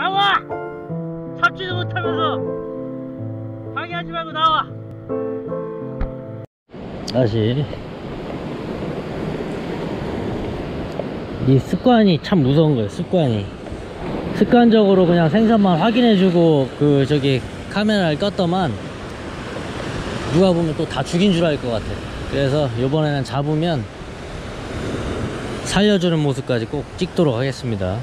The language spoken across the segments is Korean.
나와! 잡지도 못하면서 방해하지 말고 나와! 다시 이 습관이 참 무서운 거예요 습관이 습관적으로 그냥 생선만 확인해주고 그 저기 카메라를 껐더만 누가 보면 또 다 죽인 줄 알 것 같아 그래서 이번에는 잡으면 살려주는 모습까지 꼭 찍도록 하겠습니다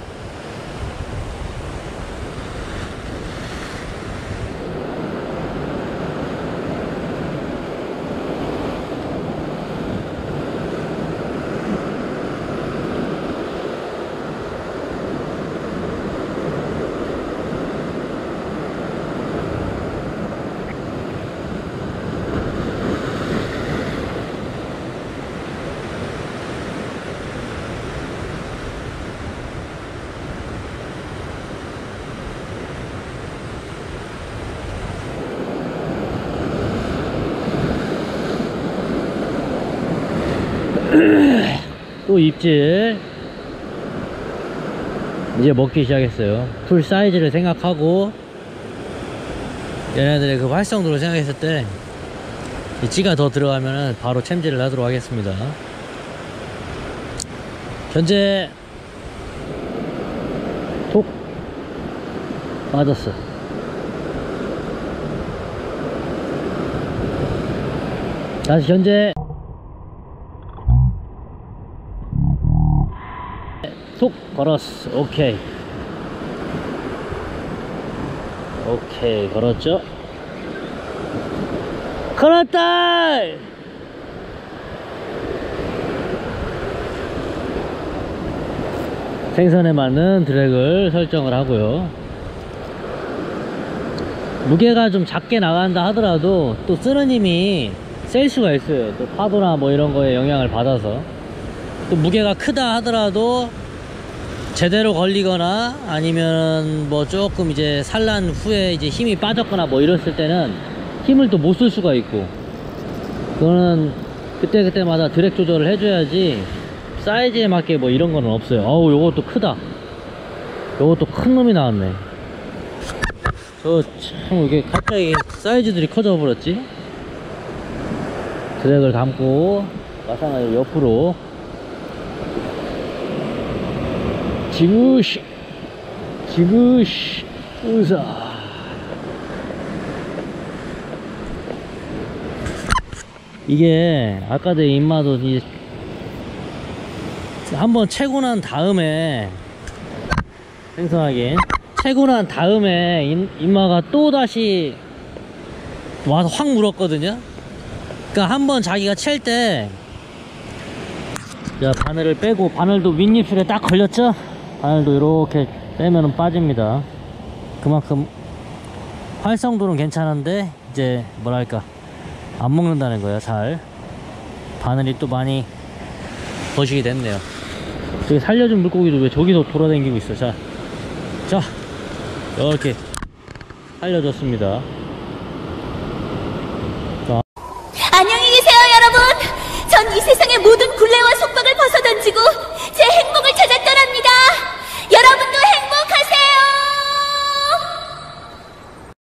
또 입질. 이제 먹기 시작했어요. 풀 사이즈를 생각하고 얘네들의 그 활성도를 생각했을 때이 찌가 더 들어가면 바로 챔질을 하도록 하겠습니다. 현재 톡 맞았어 다시 현재 톡 걸었어 오케이. 오케이 걸었죠? 걸었다! 생선에 맞는 드랙을 설정을 하고요. 무게가 좀 작게 나간다 하더라도 또 쓰는 힘이 셀 수가 있어요. 또 파도나 뭐 이런 거에 영향을 받아서 또 무게가 크다 하더라도 제대로 걸리거나 아니면 뭐 조금 이제 산란 후에 이제 힘이 빠졌거나 뭐 이랬을 때는 힘을 또 못 쓸 수가 있고. 그거는 그때그때마다 드랙 조절을 해줘야지 사이즈에 맞게 뭐 이런 거는 없어요. 어우 요것도 크다. 요것도 큰 놈이 나왔네. 저 참 이게 갑자기 사이즈들이 커져 버렸지? 드랙을 감고 마찬가지로 옆으로 지그시 지그시 으사. 이게 아까 내 입마도 이제 한번 채고 난 다음에 생선하긴 채고 난 다음에 인, 입마가 또 다시 와서 확 물었거든요. 그러니까 한번 자기가 챌때 자 바늘을 빼고 바늘도 윗입술에 딱 걸렸죠 바늘도 이렇게 빼면은 빠집니다. 그만큼 활성도는 괜찮은데 이제 뭐랄까 안 먹는다는 거야 잘 바늘이 또 많이 거시게 됐네요. 저기 살려준 물고기도 왜 저기서 돌아다니고 있어? 자, 자 이렇게 살려줬습니다